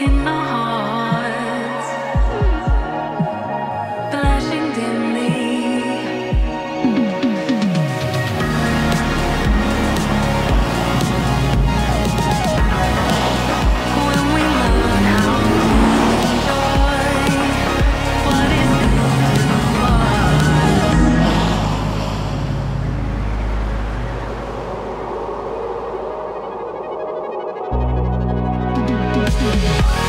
in my Yeah.